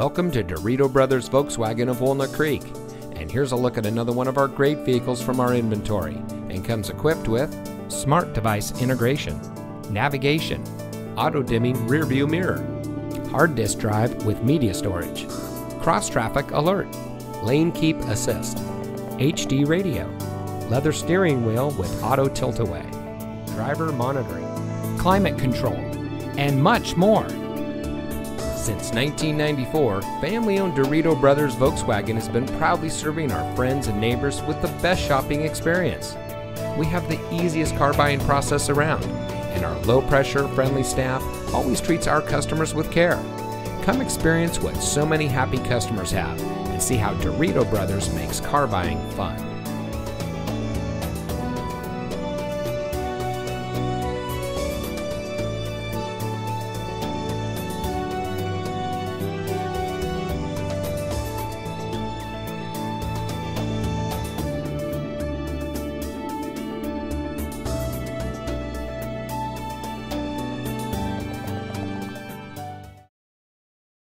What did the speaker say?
Welcome to Dirito Brothers Volkswagen of Walnut Creek. And here's a look at another one of our great vehicles from our inventory and comes equipped with smart device integration, navigation, auto dimming rear view mirror, hard disk drive with media storage, cross traffic alert, lane keep assist, HD radio, leather steering wheel with auto tilt away, driver monitoring, climate control, and much more. Since 1994, family owned Dirito Brothers Volkswagen has been proudly serving our friends and neighbors with the best shopping experience. We have the easiest car buying process around, and our low pressure, friendly staff always treats our customers with care. Come experience what so many happy customers have and see how Dirito Brothers makes car buying fun.